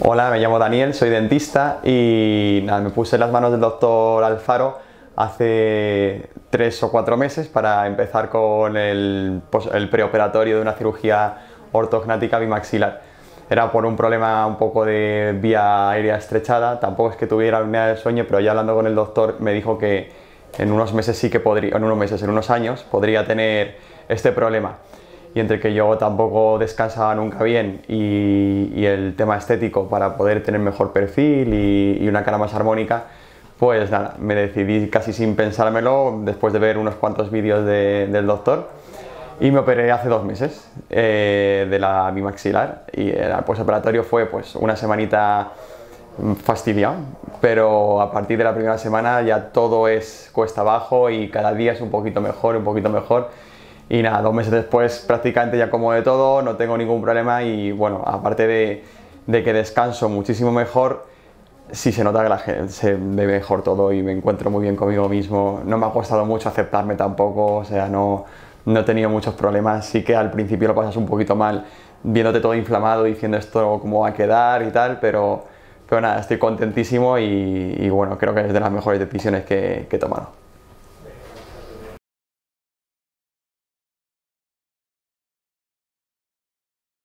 Hola, me llamo Daniel, soy dentista y nada, me puse las manos del doctor Alfaro hace tres o cuatro meses para empezar con el, preoperatorio de una cirugía ortognática bimaxilar. Era por un problema un poco de vía aérea estrechada, tampoco es que tuviera apnea del sueño, pero ya hablando con el doctor me dijo que en unos meses sí que podría, en unos meses, en unos años, podría tener este problema y entre que yo tampoco descansaba nunca bien y, el tema estético para poder tener mejor perfil y, una cara más armónica, pues nada, me decidí casi sin pensármelo después de ver unos cuantos vídeos del doctor y me operé hace dos meses eh, de la bimaxilar y el postoperatorio fue pues una semanita fastidiado, pero a partir de la primera semana ya todo es cuesta abajo y cada día es un poquito mejor, un poquito mejor. Y nada, dos meses después prácticamente ya como de todo, no tengo ningún problema y bueno, aparte de, que descanso muchísimo mejor, sí se nota que la gente se ve mejor todo y me encuentro muy bien conmigo mismo. No me ha costado mucho aceptarme tampoco, o sea, no, no he tenido muchos problemas. Sí que al principio lo pasas un poquito mal viéndote todo inflamado, diciendo esto cómo va a quedar y tal, pero, pero nada, estoy contentísimo y, bueno, creo que es de las mejores decisiones que he tomado.